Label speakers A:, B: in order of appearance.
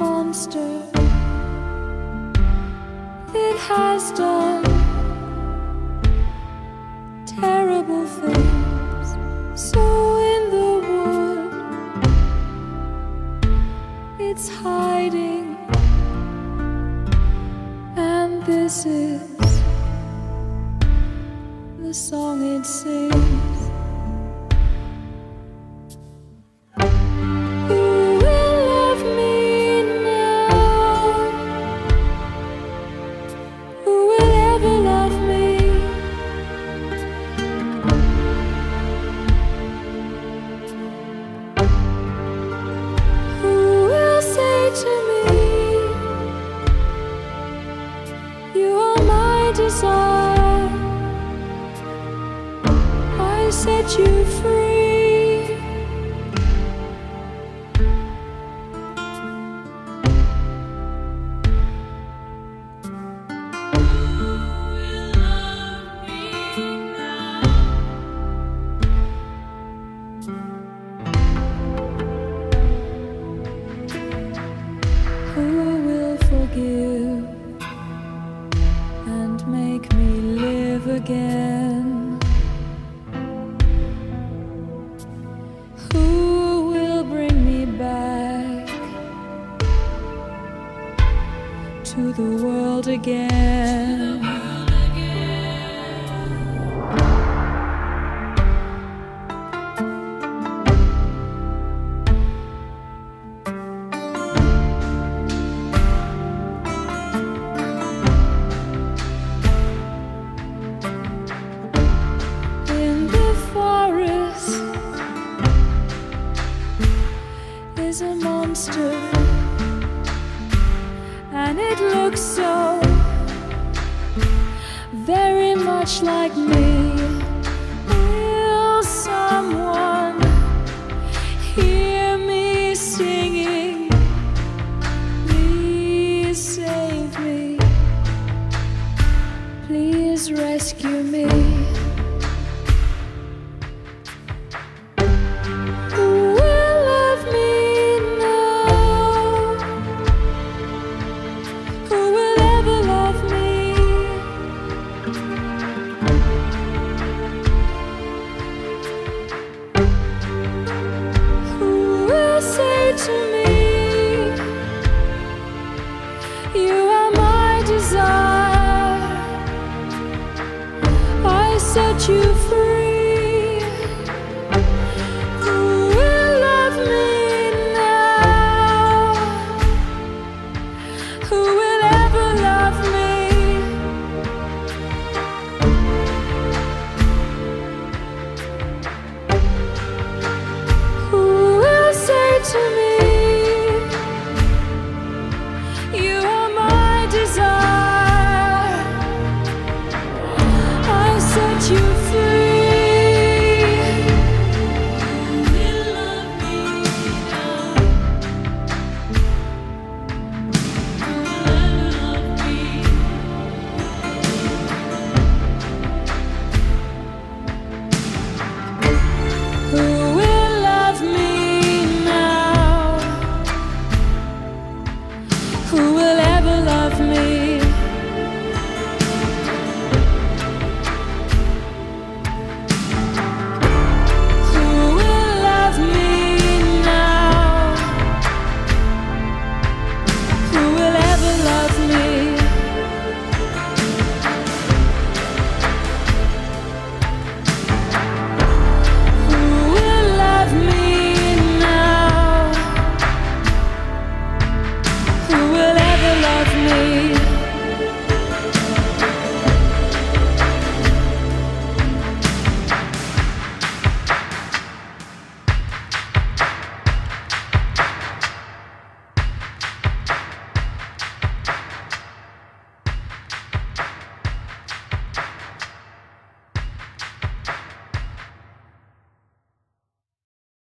A: monster. It has done terrible things. So in the wood, it's hiding, and this is the song it sings. Set you free. Who will forgive and make me live again? To the world again? in the forest is a monster, looks so very much like me. Will someone hear me singing? Please save me. Please rescue me. set you free. Who will love me now? Who